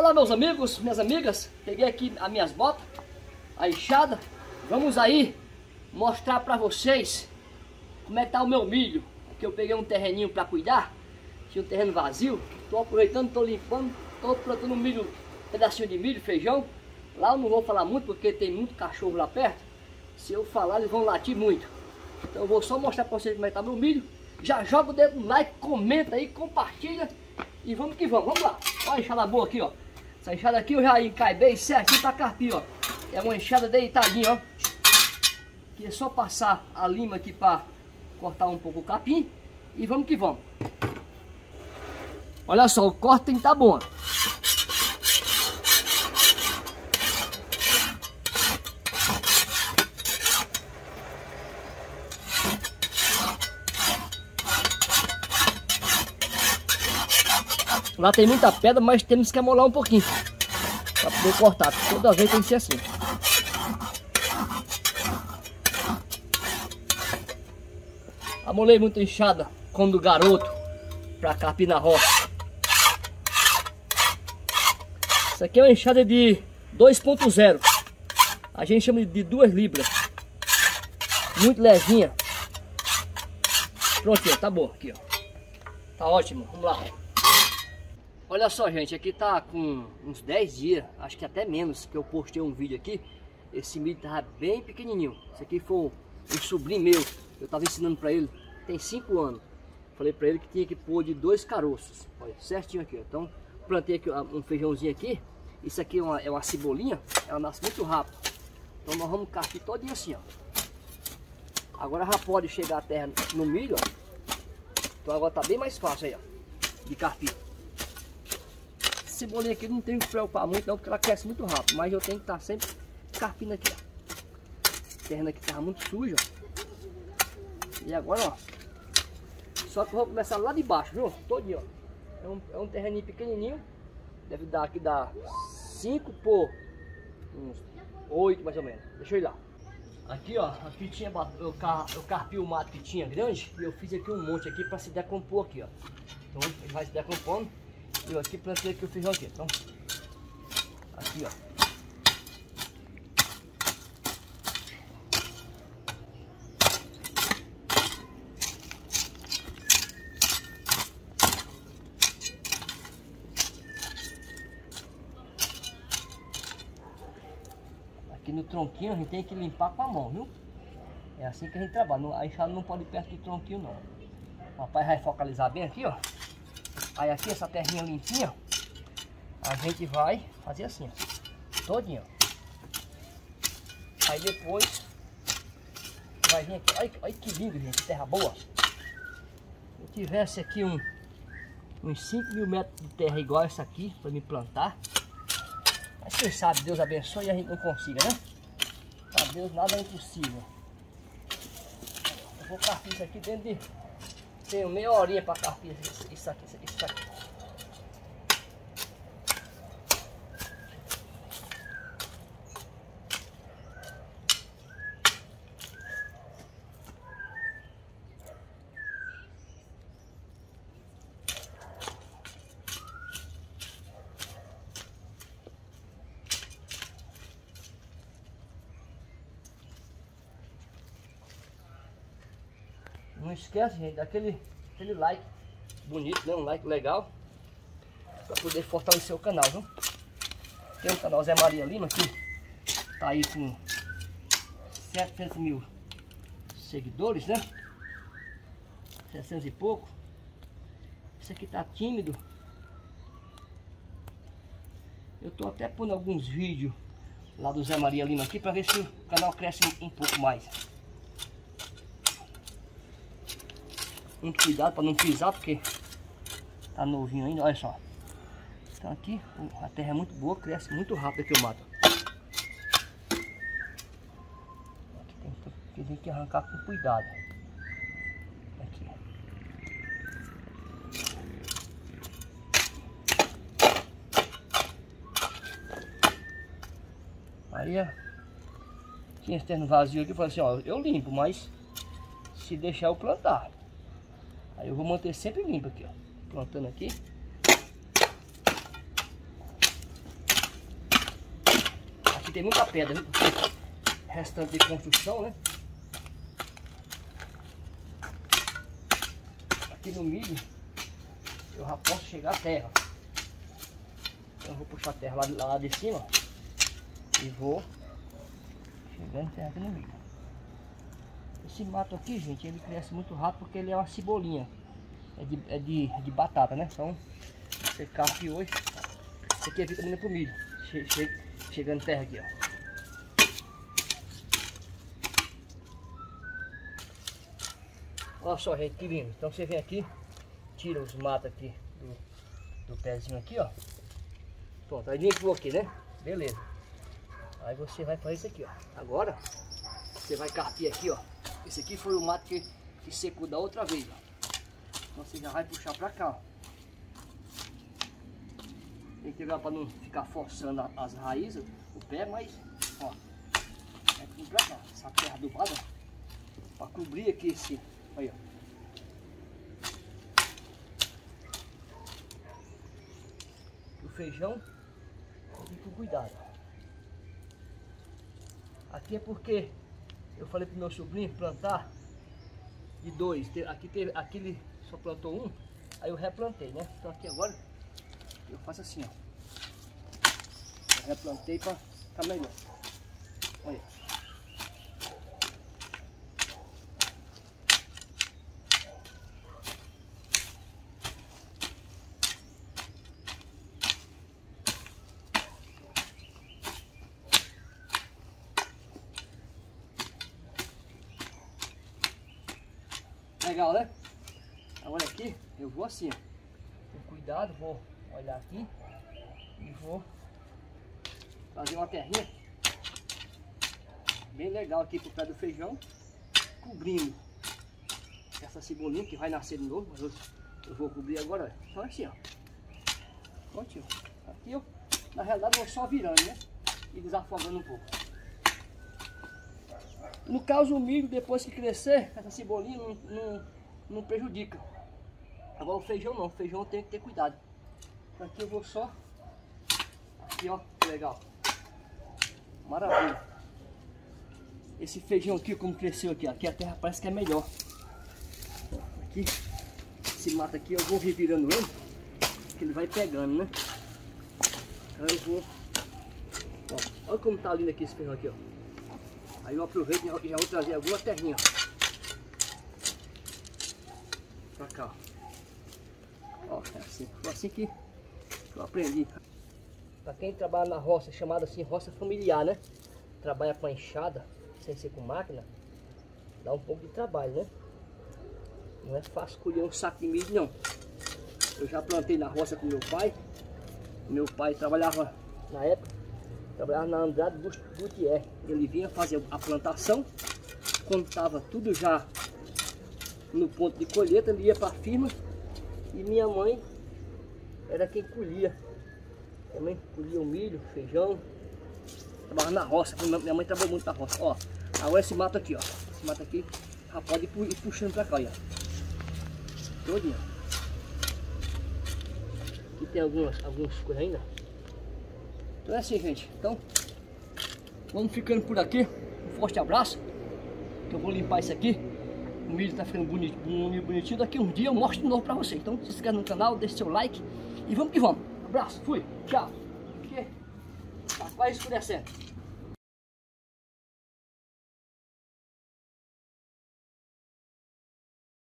Olá meus amigos, minhas amigas, peguei aqui as minhas botas, a enxada, vamos aí mostrar para vocês como é que tá o meu milho, que eu peguei um terreninho para cuidar, tinha um terreno vazio, estou aproveitando, estou limpando, estou plantando milho, um pedacinho de milho, feijão, lá eu não vou falar muito porque tem muito cachorro lá perto, se eu falar eles vão latir muito, então eu vou só mostrar para vocês como é que tá meu milho, já joga o dedo no like, comenta aí, compartilha. E vamos que vamos, vamos lá. Olha a enxada boa aqui, ó. Essa enxada aqui eu já encai bem certinho pra carpir, ó. É uma enxada deitadinha, ó. Que é só passar a lima aqui pra cortar um pouco o capim. E vamos que vamos. Olha só, o corte tem que tá bom. Lá tem muita pedra, mas temos que amolar um pouquinho. Para poder cortar. Toda vez tem que ser assim. Amolei muito enxada quando garoto. Para capir na roça. Isso aqui é uma enxada de 2.0. A gente chama de 2 libras. Muito levinha. Prontinho, tá bom aqui, ó. Tá ótimo. Vamos lá. Olha só, gente, aqui tá com uns 10 dias, acho que até menos, que eu postei um vídeo aqui. Esse milho tava bem pequenininho. Esse aqui foi um, sobrinho meu, eu tava ensinando para ele, tem 5 anos. Falei para ele que tinha que pôr de dois caroços, olha, certinho aqui. Então, plantei aqui um feijãozinho aqui. Isso aqui é uma, é uma cebolinha, ela nasce muito rápido. Então nós vamos carpir todinho assim, ó. Agora já pode chegar a terra no milho, ó. Então agora tá bem mais fácil aí, ó, de carpir cebolinha aqui não tenho que preocupar muito não, porque ela cresce muito rápido. Mas eu tenho que estar tá sempre carpindo aqui, ó. A terra aqui estava muito suja, ó. E agora, ó. Só que eu vou começar lá de baixo, viu? Todinho, ó. É um, é um terreninho pequenininho. Deve dar aqui, dar 5 por uns 8 mais ou menos. Deixa eu ir lá. Aqui, ó, aqui tinha, eu, car, eu carpi o mato que tinha grande e eu fiz aqui um monte aqui para se decompor aqui, ó. Então ele vai se decompondo. Eu aqui plantei aqui o feijão aqui, então. Aqui, ó. Aqui no tronquinho a gente tem que limpar com a mão, viu? É assim que a gente trabalha. A enxada não pode ir perto do tronquinho não. O rapaz vai focalizar bem aqui, ó. Aí aqui, essa terrinha limpinha, a gente vai fazer assim, ó, todinho. Aí depois vai vir aqui, olha, olha que lindo, gente, terra boa. Se eu tivesse aqui um, uns 5 mil metros de terra igual essa aqui, para me plantar, mas quem sabe Deus abençoe e a gente não consiga, né? Para Deus nada é impossível. Eu vou carpir isso aqui dentro de tenho meia horinha para carpir isso aqui, isso aqui. Não esquece, gente, daquele aquele like bonito, né? Um like legal. Pra poder fortalecer o canal, viu? Tem o canal Zé Maria Lima que tá aí com 700 mil seguidores, né? 700 e pouco. Esse aqui tá tímido. Eu tô até pondo alguns vídeos lá do Zé Maria Lima aqui para ver se o canal cresce um pouco mais. Muito cuidado para não pisar, porque tá novinho ainda, olha só. Então aqui a terra é muito boa, cresce muito rápido aqui o mato. Aqui tem que, tem que arrancar com cuidado. Aqui. Aí tinha esse terreno vazio aqui, eu falei assim, ó, eu limpo, mas se deixar eu plantar. Aí eu vou manter sempre limpo aqui, ó. Plantando aqui. aqui tem muita pedra, viu? Restante de construção, né? Aqui no milho eu já posso chegar à terra. Então eu vou puxar a terra lá, lá de cima e vou chegando terra aqui no milho. Esse mato aqui, gente, ele cresce muito rápido porque ele é uma cebolinha. É de, é de, de batata, né? Então, secar aqui hoje. Isso aqui é vitamina pro milho. Che, che, chegando terra aqui, ó. Olha só, gente, que lindo. Então você vem aqui, tira os matos aqui do, do pezinho aqui, ó. Pronto, aí limpou aqui, né? Beleza. Aí você vai fazer isso aqui, ó. Agora, você vai carpir aqui, ó. Esse aqui foi o mato que, que secou da outra vez, ó. Então você já vai puxar pra cá, ó. Tem que pegar pra não ficar forçando as raízes, o pé, mas, ó. Vai vir pra cá, essa terra adubada, ó. Pra cobrir aqui esse, aí, ó. O feijão, tem com cuidado. Aqui é porque eu falei pro meu sobrinho plantar de dois. Aqui, teve, aqui ele só plantou um, aí eu replantei, né? Então aqui agora eu faço assim, ó. Eu replantei para ficar melhor. Olha. Legal, né? Agora aqui eu vou assim, ó. Com cuidado, vou olhar aqui e vou fazer uma terrinha bem legal aqui pro pé do feijão, cobrindo essa cebolinha que vai nascer de novo, mas eu, eu vou cobrir agora, só assim, ó. Prontinho. Aqui eu, na realidade, eu vou só virando, né? E desafogando um pouco. No caso, o milho, depois que crescer, essa cebolinha não, não, não prejudica. Agora o feijão não, o feijão tem que ter cuidado. Aqui eu vou só... Aqui, ó, que legal. Maravilha. Esse feijão aqui, como cresceu aqui, aqui a terra parece que é melhor. Aqui, esse mato aqui, eu vou revirando ele, que ele vai pegando, né? Então eu vou... Ó, olha como tá lindo aqui esse feijão aqui, ó. Aí eu aproveito e já vou trazer alguma terrinha. Pra cá, ó. É assim, foi assim que eu aprendi. Pra quem trabalha na roça, chamada assim roça familiar, né? Trabalha com a enxada, sem ser com máquina, dá um pouco de trabalho, né? Não é fácil colher um saco de milho, não. Eu já plantei na roça com meu pai. Meu pai trabalhava na época trabalhava na Andrade Gutierrez. Ele vinha fazer a plantação, quando estava tudo já no ponto de colheita, ele ia para a firma e minha mãe era quem colhia. Mãe colhia o milho, feijão, trabalhava na roça, minha mãe trabalhou muito na roça. Ó, agora esse mato aqui, ó, esse mato aqui, pode ir puxando para cá, ó. Todinho. Aqui tem algumas, algumas coisas ainda. Então é assim, gente. Então, vamos ficando por aqui. Um forte abraço. Que eu vou limpar isso aqui. O milho tá ficando bonito, bonitinho. Daqui um dia eu mostro de novo pra você. Então se inscreve no canal, deixa seu like. E vamos que vamos. Abraço, fui, tchau. Aqui tá quase escurecendo.